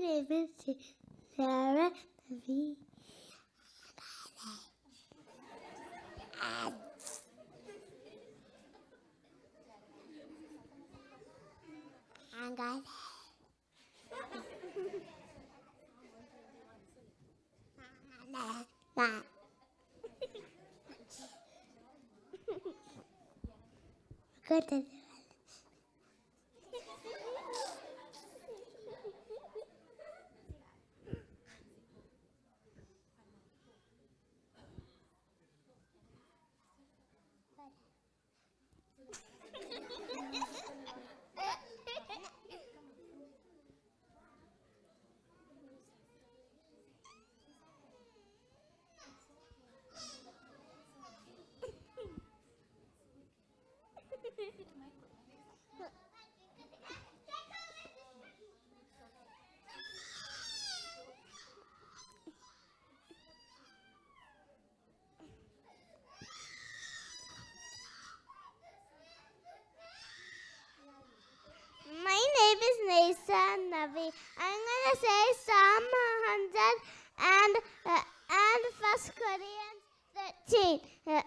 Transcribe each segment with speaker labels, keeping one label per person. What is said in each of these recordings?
Speaker 1: name is Sarah Marie. And I love. Corinthians 13. Uh,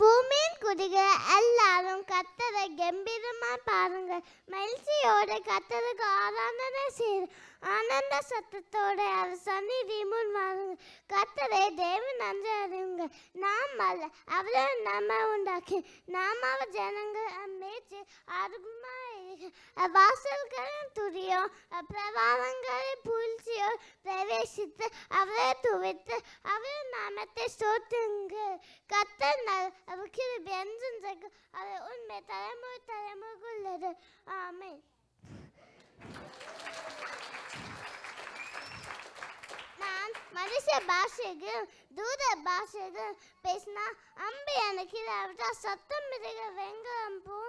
Speaker 1: பூமியின் குடிகளை எல்லாரும் கத்தரை கம்பீரமா பாருங்க. மகிழ்ச்சியோட கத்தருக்கு ஆராதனை செய்ய ஆனந்த சத்தத்தோட அவர் சந்நிதி முன் வாருங்க. கத்தரை தேவன் நன்றி அறிவுங்க நாம் அல்ல அவரை நம்ம உண்டாக்கி நாம ஜனங்கள் மேய்ச்சி ஆரோக்கியமா இருக்க. வாசல்களின் துரியோ பிரபாவங்களின் பிரவேசித்து அவரை துவைத்து அவர் நாமத்தை சோத்துங்கள் கத்தர் நல் அவருக்கு பெஞ்சன் அவர் உண்மை தலைமுறை தலைமுறைக்குள்ளது. ஆமை நான் மனுஷ பாஷைக்கு தூத பாஷைக்கு பேசினா அம்பி எனக்கு சத்தம் மிருக வெங்கம் போ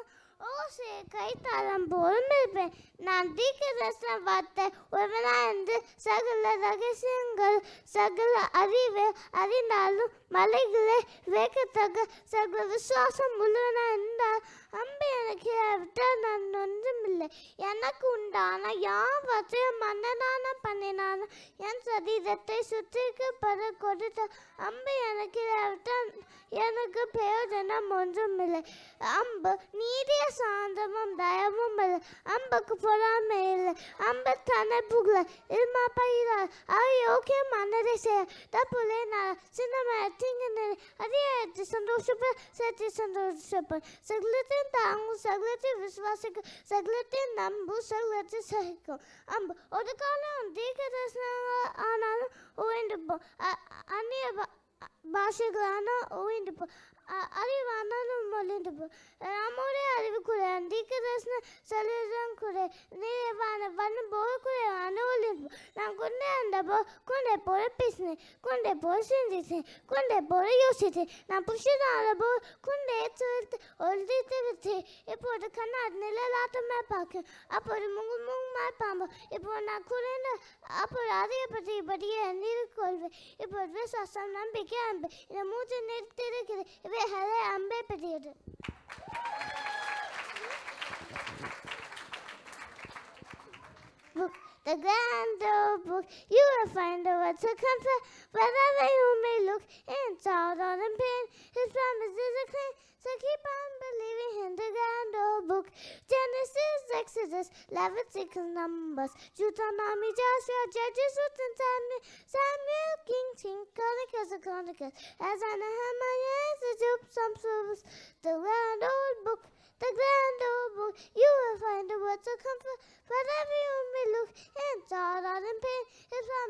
Speaker 1: கைத்தாளம் போலும் இருப்பேன். நான் தீர்க்கதர்சன வார்த்தை ஒருவனாயிருந்து சகல ரகசியங்கள் சகல அறிவு அறிந்தாலும் மலைகளை வேகத்தக்க சகல விசுவாசம் உள்ளவனா இருந்தால் அம்பே எனக்கு விட்டால் நான் ஒன்றுமில்லை எனக்கு உண்டான யான் வசைய மன்னனான பண்ணினான என் சரீரத்தை சுத்திக்கப்பட கொடுத்த அம்பு எனக்கு விட்டால் எனக்கு பிரயோஜனம் ஒன்றுமில்லை அம்பு நீதிய சாந்தமும் தயமும் இல்லை. அம்புக்கு பொறாமை இல்லை. அம்பு தன்னை புகழ ilma paylar ay okey மன்னரை செய்ய. தப்புலே நான் sinema tingene நிறைய adi சந்தோஷப்பேன் சேர்த்து சந்தோஷப்பேன் saglete tangu sagleti visvasika, sagleti nambu, sagleti sahiku, ambu. Odakala un dīkatasnāla anana uindupu, anie భాషగాన ఊయింపు అరివానను మొలింపు రాముడే అరివి కురే అందుకే చేసిన శరీరం కురే నీ వాన వన్ బోరు కురే நான் கொண்டே அந்தப்போ கொண்டே போல பேசினேன் கொண்டே போல சிந்தித்தேன் கொண்டே போல யோசித்தேன் நான் புருஷனால போ கொண்டே சொல்லிட்டு ஒழித்து விட்டேன் இப்போது கண்ணாடி நிழலாட்டமே பார்க்க அப்போது முங்கு முங்குமாய் பாம்பு இப்போ நான் குறைந்த அப்போது அதிகப்படி படியே நிறுக்கொள்வேன் இப்போது விசுவாசம் நம்பிக்கை அன்பு இந்த மூச்சு நிறுத்திருக்கிறது இவை ஹலே அம்பே பெரியது the grand old book. You will find the words of comfort wherever you may look. In sorrow and pain, His promises are clean. So keep on believing in the grand old book. Genesis, Exodus, Leviticus, Numbers, Deuteronomy, Joshua, Judges, Ruth, and Samuel, Samuel, King, King, Chronicles, and Chronicles, as I Nehemiah, the Job, some Psalms, the grand old book. The grand old book, you will find the words of comfort wherever you may look. In sorrow and pain, His promises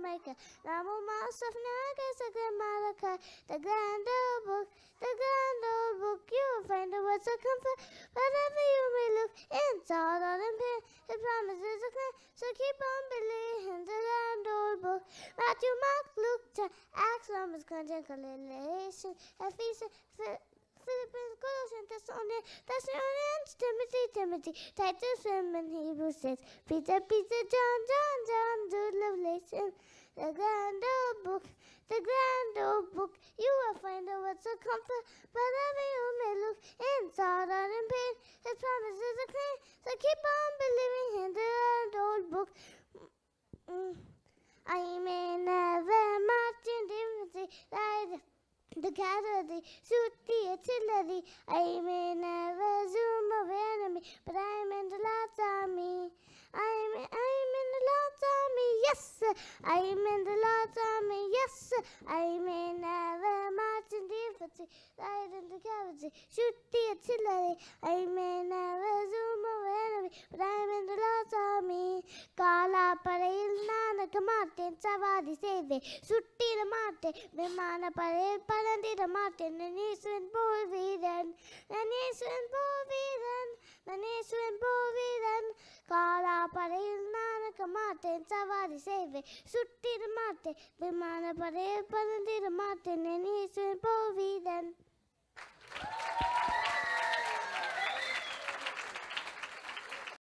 Speaker 1: Obadiah, Jonah, Micah, Nahum, Asaph, Nahum, Second Malachi. The grand old book, the grand old book, you will find the words of comfort wherever you may look. In sorrow and pain, His promises are clear. So keep on believing the grand old book. Matthew, Mark, Luke, John, Acts, Romans, Corinthians, Galatians, Ephesians, Philippines, Colossians, Thessalonians, Thessalonians, Timothy, Timothy, Titus, and Hebrews says, Peter, Peter, John, John, John, Jude, Revelation, the grand old book, the grand old book. You will find out what's a comfort, whatever you may look in sorrow and pain. His promises are clean, so keep on believing in the grand old book. Mm. I may never march in Timothy, ride the shoot the I may never أيمن فزوم enemy, but I'm in the love Tommy I'm I'm in the love Tommy yes. I'm in the love Tommy yes. I'm in zoom away enemy, but I'm in the Lord's army. காலாப்படையில் நான் மாட்டேன் சவாரி செய்வேன் சுட்டிட மாட்டேன் விமான படையில் பறந்திட மாட்டேன் நான் போல் வீரன் நான் போல் வீரன் நான் போல் வீரன். காலாப்படையில் நான் மாட்டேன் சவாரி செய்வேன் சுட்டிட மாட்டேன் விமான படையில் பறந்திட மாட்டேன் நான் போல் வீரன். them.